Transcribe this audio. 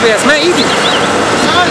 That's, that's not easy.